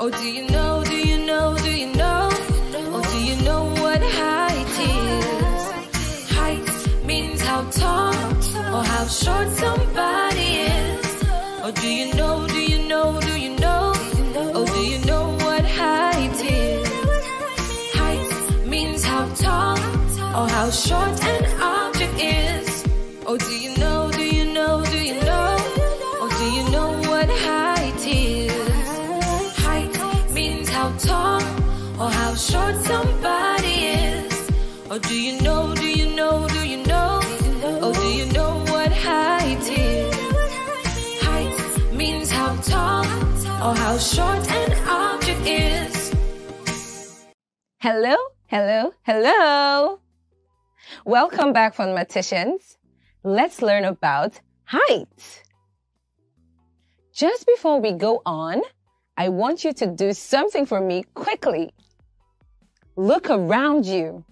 Oh, do you know, do you know, do you know? Oh, do you know what height is? Height means how tall or how short somebody is. Oh, do you know, do you know, do you know? Oh, do you know what height is? Height means how tall or how short how short somebody is. Oh, do you know, do you know, do you know? Oh, do you know what height is? Height means how tall or how short an object is. Hello, hello, hello. Welcome back, mathematicians. Let's learn about height. Just before we go on, I want you to do something for me quickly. Look around you.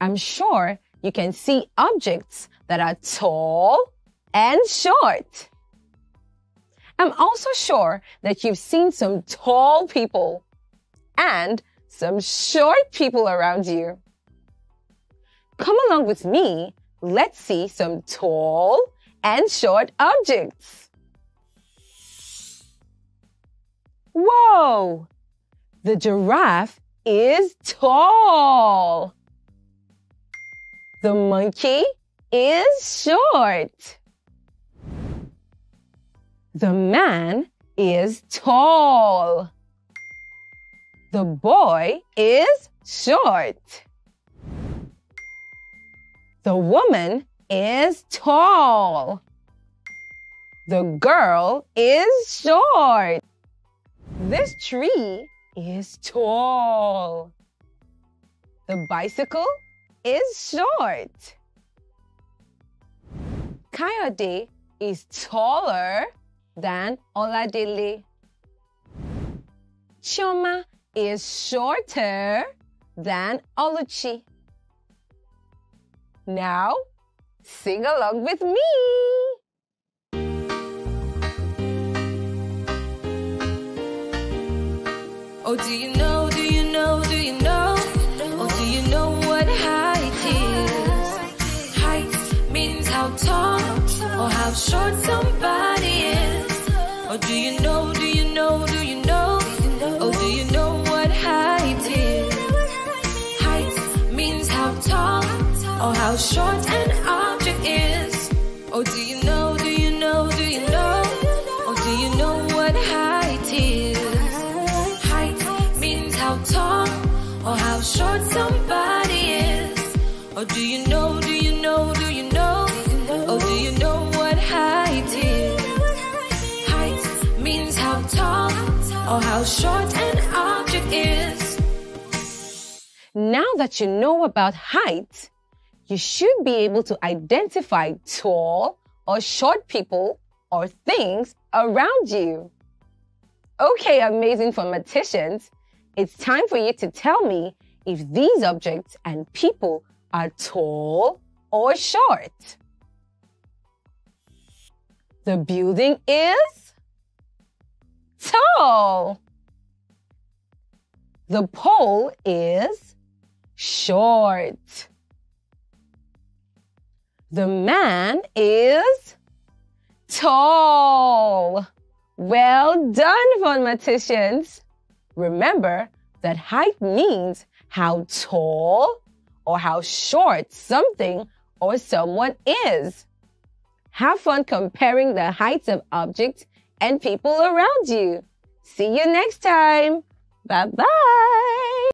I'm sure you can see objects that are tall and short. I'm also sure that you've seen some tall people and some short people around you. Come along with me. Let's see some tall and short objects. Whoa! The giraffe is tall. The monkey is short. The man is tall. The boy is short. The woman is tall. The girl is short. This tree is tall. The bicycle is short. Kayode is taller than Oladile. Chioma is shorter than Oluchi. Now, sing along with me. Oh, do you know, do you know, do you know? Oh, do you know what height is? Height means how tall or how short somebody is. Oh, do you know, do you know, do you know? Oh, do you know what height is? Height means how tall or how short an object is. Oh, do you know, Oh, do you know, do you know, do you know? Oh, do you know what height is? Height means how tall or how short an object is. Now that you know about height, you should be able to identify tall or short people or things around you. Okay, amazing mathematicians, it's time for you to tell me if these objects and people are tall or short. The building is tall. The pole is short. The man is tall. Well done, mathematicians. Remember that height means how tall or how short something or someone is. Have fun comparing the heights of objects and people around you. See you next time. Bye bye.